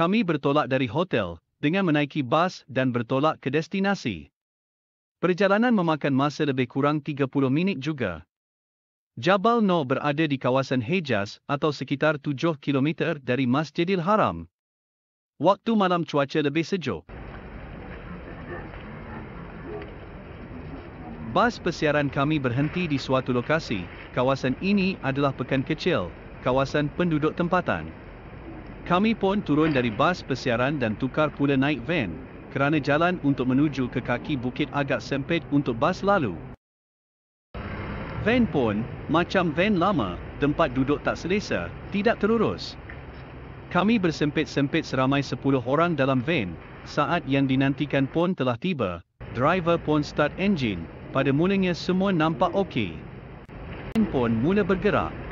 Kami bertolak dari hotel dengan menaiki bas dan bertolak ke destinasi. Perjalanan memakan masa lebih kurang 30 minit juga. Jabal No berada di kawasan Hejaz atau sekitar 7 km dari Masjidil Haram. Waktu malam cuaca lebih sejuk. Bas persiaran kami berhenti di suatu lokasi. Kawasan ini adalah pekan kecil, kawasan penduduk tempatan. Kami pun turun dari bas persiaran dan tukar pula naik van, kerana jalan untuk menuju ke kaki bukit agak sempit untuk bas lalu. Van pun, macam van lama, tempat duduk tak selesa, tidak terurus. Kami bersempit-sempit seramai 10 orang dalam van, saat yang dinantikan pun telah tiba, driver pun start engine, pada mulanya semua nampak okey. Van pun mula bergerak.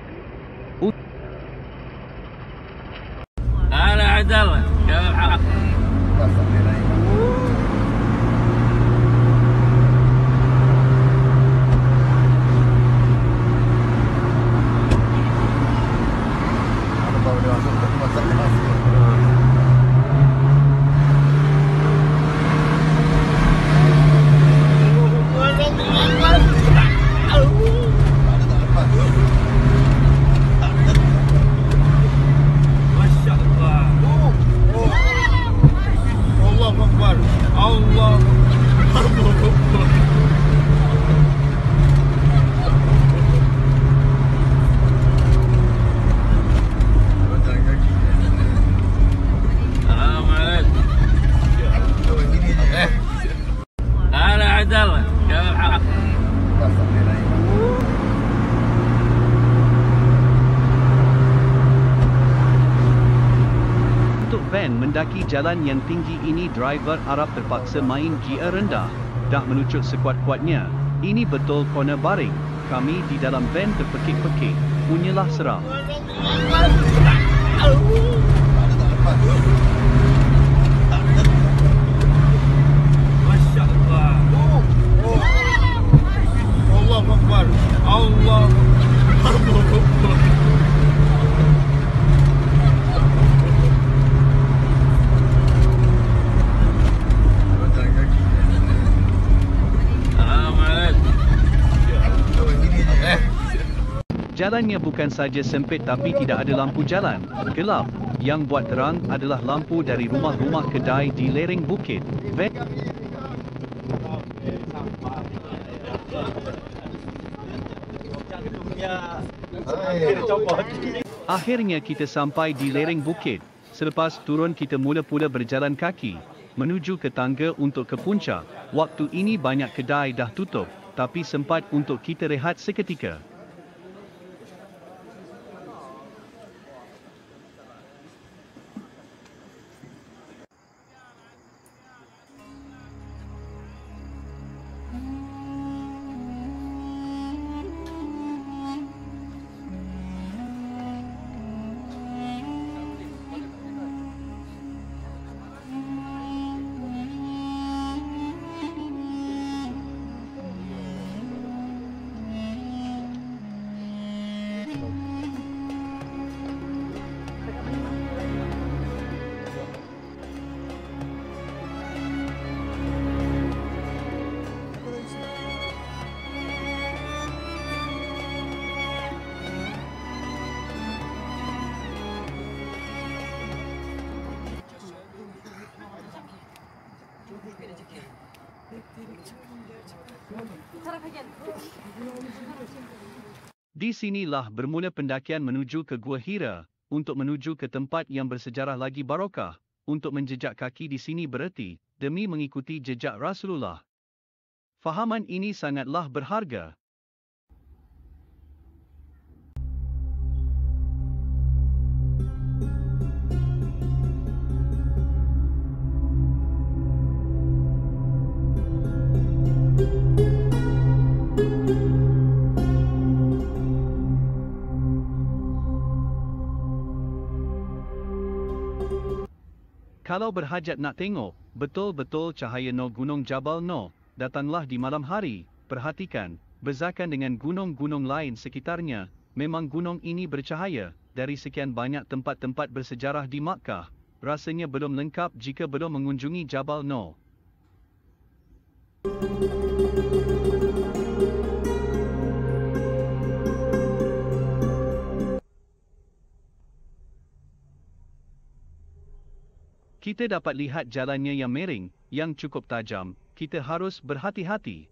Van mendaki jalan yang tinggi ini driver Arab terpaksa main gear rendah dah menucuk sekuat-kuatnya. Ini betul corner baring. Kami di dalam van terpekik-pekik. Punyalah seram. Allah oh, oh. Akbar. Allah Akbar. Jalannya bukan saja sempit tapi tidak ada lampu jalan, gelap. Yang buat terang adalah lampu dari rumah-rumah kedai di lereng bukit. Van Akhirnya kita sampai di lereng bukit. Selepas turun kita mula-pula berjalan kaki, menuju ke tangga untuk ke puncak. Waktu ini banyak kedai dah tutup, tapi sempat untuk kita rehat seketika. Di sinilah bermula pendakian menuju ke Gua Hira, untuk menuju ke tempat yang bersejarah lagi barokah, untuk menjejak kaki di sini bererti, demi mengikuti jejak Rasulullah. Fahaman ini sangatlah berharga. Kalau berhajat nak tengok, betul-betul cahaya no Gunung Jabal No, datanglah di malam hari, perhatikan, bezakan dengan gunung-gunung lain sekitarnya, memang gunung ini bercahaya, dari sekian banyak tempat-tempat bersejarah di Makkah, rasanya belum lengkap jika belum mengunjungi Jabal Noh. Kita dapat lihat jalannya yang miring, yang cukup tajam, kita harus berhati-hati.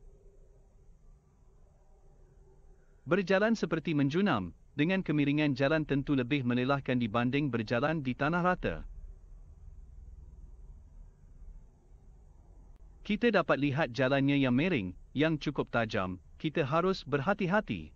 Berjalan seperti menjunam, dengan kemiringan jalan tentu lebih melelahkan dibanding berjalan di tanah rata. Kita dapat lihat jalannya yang miring, yang cukup tajam, kita harus berhati-hati.